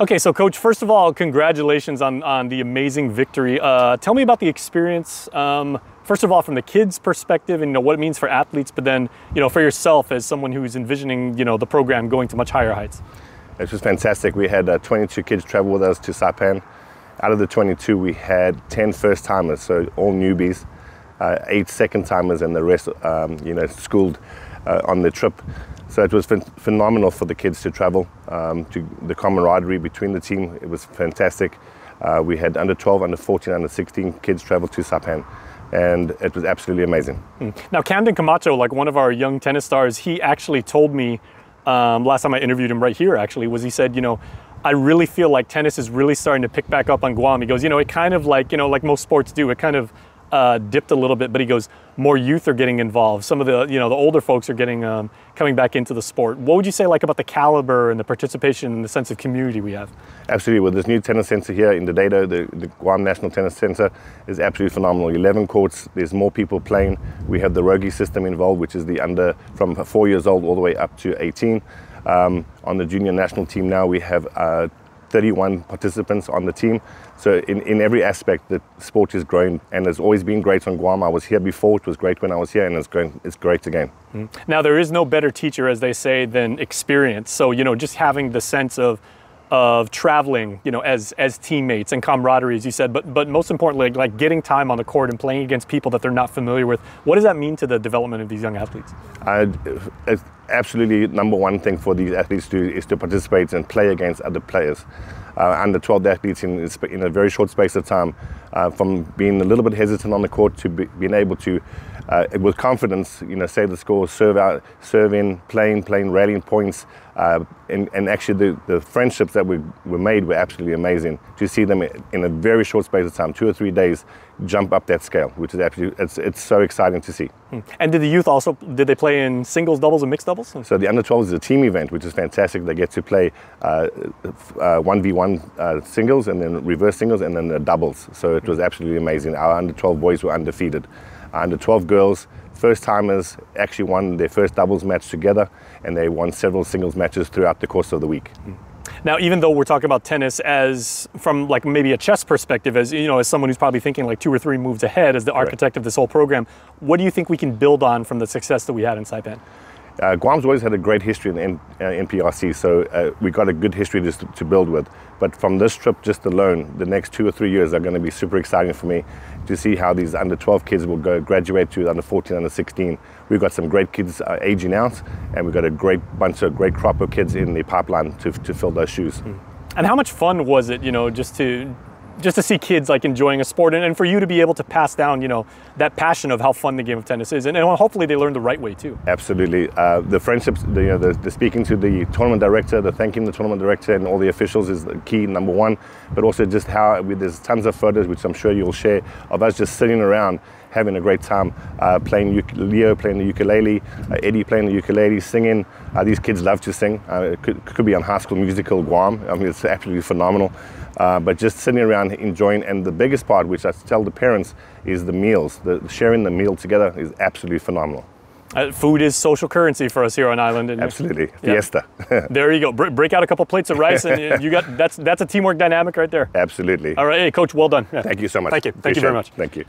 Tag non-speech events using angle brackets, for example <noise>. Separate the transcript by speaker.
Speaker 1: Okay, so coach, first of all, congratulations on, on the amazing victory. Uh, tell me about the experience. Um, first of all, from the kids' perspective, and you know what it means for athletes, but then you know for yourself as someone who's envisioning you know the program going to much higher heights.
Speaker 2: It was fantastic. We had uh, 22 kids travel with us to Saipan. Out of the 22, we had 10 first timers, so all newbies, uh, eight second timers, and the rest, um, you know, schooled uh, on the trip. So it was ph phenomenal for the kids to travel. Um, to the camaraderie between the team, it was fantastic. Uh, we had under 12, under 14, under 16 kids travel to Saipan and it was absolutely amazing.
Speaker 1: Hmm. Now, Camden Camacho, like one of our young tennis stars, he actually told me um, last time I interviewed him right here, actually, was he said, you know, I really feel like tennis is really starting to pick back up on Guam. He goes, you know, it kind of like, you know, like most sports do, it kind of uh, dipped a little bit, but he goes, more youth are getting involved. Some of the, you know, the older folks are getting, um, coming back into the sport. What would you say like about the caliber and the participation and the sense of community we have?
Speaker 2: Absolutely. With this new tennis center here in Dededo, the, the Guam National Tennis Center is absolutely phenomenal. 11 courts, there's more people playing. We have the ROGY system involved, which is the under from four years old all the way up to 18. Um, on the junior national team now, we have uh, 31 participants on the team. So in, in every aspect, the sport is growing and has always been great on Guam. I was here before, it was great when I was here and it's, going, it's great again.
Speaker 1: Mm. Now there is no better teacher, as they say, than experience. So, you know, just having the sense of of traveling, you know, as as teammates and camaraderie, as you said, but but most importantly, like getting time on the court and playing against people that they're not familiar with. What does that mean to the development of these young athletes?
Speaker 2: It's absolutely number one thing for these athletes to do is to participate and play against other players. Uh, under 12 athletes in, in a very short space of time, uh, from being a little bit hesitant on the court to be, being able to uh, with confidence, you know, say the score, serve out, serve in, playing, playing, rallying points, uh, and, and actually the, the friendships that we were made were absolutely amazing. To see them in a very short space of time, two or three days, jump up that scale, which is absolutely, it's, it's so exciting to see.
Speaker 1: Hmm. And did the youth also, did they play in singles, doubles, and mixed doubles?
Speaker 2: So the under 12 is a team event, which is fantastic. They get to play uh, uh, 1v1 uh, singles and then reverse singles and then the doubles. So it was absolutely amazing. Our under 12 boys were undefeated Our under 12 girls, first timers actually won their first doubles match together and they won several singles matches throughout the course of the week.
Speaker 1: Now, even though we're talking about tennis as from like maybe a chess perspective, as you know, as someone who's probably thinking like two or three moves ahead as the architect right. of this whole program, what do you think we can build on from the success that we had in Saipan?
Speaker 2: Uh, Guam's always had a great history in N- uh, NPRC, so uh, we got a good history to, to build with. But from this trip just alone, the next two or three years are going to be super exciting for me to see how these under 12 kids will go graduate to under 14, under 16. We've got some great kids uh, aging out, and we've got a great bunch of great crop of kids in the pipeline to, to fill those shoes.
Speaker 1: And how much fun was it, you know, just to just to see kids like enjoying a sport and, and, for you to be able to pass down, you know, that passion of how fun the game of tennis is. And, and hopefully they learn the right way too.
Speaker 2: Absolutely. Uh, the friendships, the, you know, the, the, speaking to the tournament director, the thanking the tournament director and all the officials is the key, number one. But also just how there's tons of photos, which I'm sure you'll share, of us just sitting around having a great time uh, playing Leo playing the ukulele, uh, Eddie playing the ukulele, singing. Uh, these kids love to sing. Uh, it could, could, be on High School Musical Guam. I mean, it's absolutely phenomenal. Uh, but just sitting around enjoying, and the biggest part, which I tell the parents, is the meals. The, sharing the meal together is absolutely phenomenal.
Speaker 1: Uh, food is social currency for us here on island.
Speaker 2: Absolutely, fiesta. <laughs>
Speaker 1: there you go. break out a couple plates of rice, and you got that's that's a teamwork dynamic right there.
Speaker 2: Absolutely.
Speaker 1: All right, hey, coach, well done.
Speaker 2: Thank you so much.
Speaker 1: Thank you. Thank Appreciate you very much.
Speaker 2: It. Thank you.